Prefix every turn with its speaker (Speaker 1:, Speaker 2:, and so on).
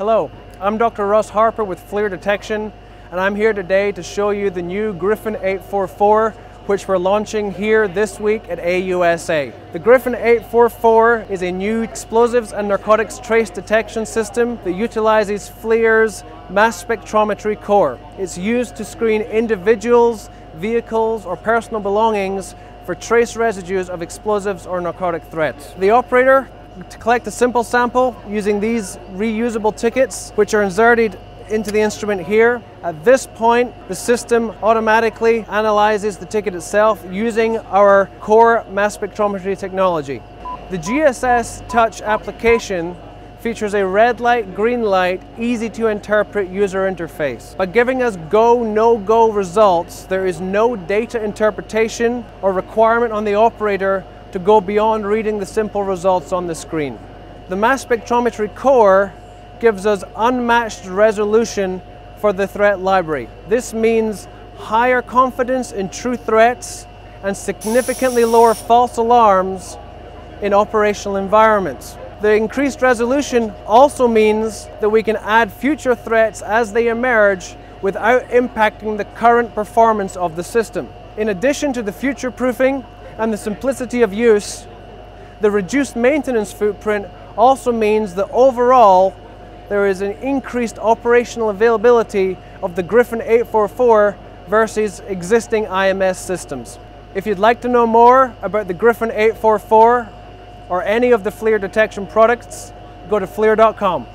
Speaker 1: Hello, I'm Dr. Russ Harper with FLIR Detection and I'm here today to show you the new Griffin 844 which we're launching here this week at AUSA. The Griffin 844 is a new explosives and narcotics trace detection system that utilizes FLIR's mass spectrometry core. It's used to screen individuals, vehicles or personal belongings for trace residues of explosives or narcotic threats. The operator to collect a simple sample using these reusable tickets, which are inserted into the instrument here. At this point, the system automatically analyzes the ticket itself using our core mass spectrometry technology. The GSS Touch application features a red light, green light, easy to interpret user interface. By giving us go, no-go results, there is no data interpretation or requirement on the operator to go beyond reading the simple results on the screen. The mass spectrometry core gives us unmatched resolution for the threat library. This means higher confidence in true threats and significantly lower false alarms in operational environments. The increased resolution also means that we can add future threats as they emerge without impacting the current performance of the system. In addition to the future proofing, and the simplicity of use, the reduced maintenance footprint also means that overall there is an increased operational availability of the Griffin 844 versus existing IMS systems. If you'd like to know more about the Griffin 844 or any of the FLIR detection products, go to FLIR.com.